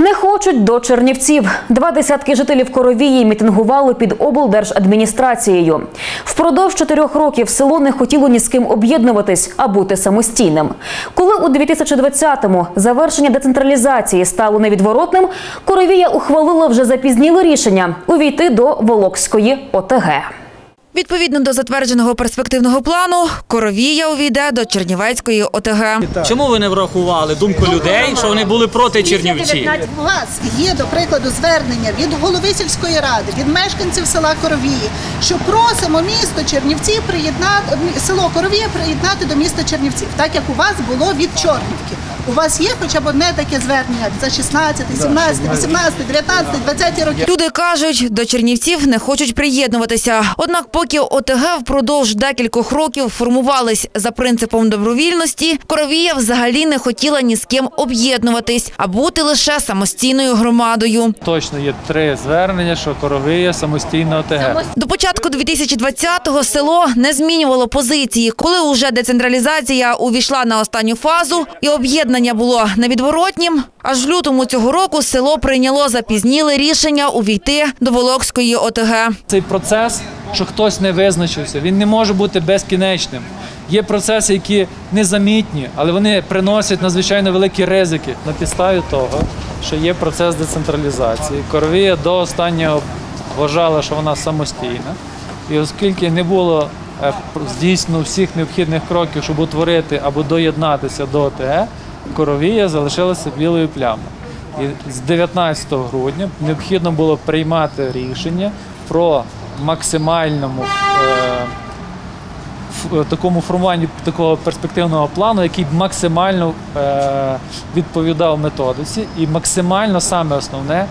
Не хочуть до Чернівців. Два десятки жителів Коровії мітингували під облдержадміністрацією. Впродовж чотирьох років село не хотіло ні з ким об'єднуватись, а бути самостійним. Коли у 2020-му завершення децентралізації стало невідворотним, Коровія ухвалила вже запізніле рішення увійти до Волокської ОТГ. Відповідно до затвердженого перспективного плану, Коровія увійде до Чернівецької ОТГ. Чому ви не врахували думку людей, що вони були проти Чернівців? У вас є, до прикладу, звернення від голови сільської ради, від мешканців села Коровії, що просимо місто Чернівці приєднати село Коровія приєднати до міста Чернівців, так як у вас було від Чорнівки. У вас є хоча б одне таке звернення за 16, 17, 18, 19, 20 роки. Люди кажуть, до Чернівців не хочуть приєднуватися. Однак, поки ОТГ впродовж декількох років формувались за принципом добровільності, Коровія взагалі не хотіла ні з ким об'єднуватись, а бути лише самостійною громадою. Точно є три звернення, що коровия самостійно ОТГ. До початку 2020-го село не змінювало позиції. Коли уже децентралізація увійшла на останню фазу і об'єднання було невідворотнім, аж в лютому цього року село прийняло запізніле рішення увійти до Волокської ОТГ. Цей процес, що хтось не визначився, він не може бути безкінечним. Є процеси, які незамітні, але вони приносять надзвичайно великі ризики на підставі того, що є процес децентралізації. Коровія до останнього вважала, що вона самостійна. І оскільки не було е, здійснено всіх необхідних кроків, щоб утворити або доєднатися до ОТГ, Коровія залишилася білою плямою. І з 19 грудня необхідно було приймати рішення про максимальному е, такому формуванні такого перспективного плану, який максимально е, відповідав методиці і максимально саме основне е,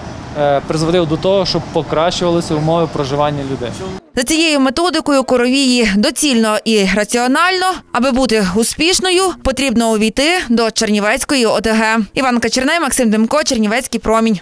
призводив до того, щоб покращувалися умови проживання людей. За цією методикою коровії доцільно і раціонально, аби бути успішною, потрібно увійти до Чернівецької ОТГ. Іванка Черней, Максим Демко, Чернівецький промінь.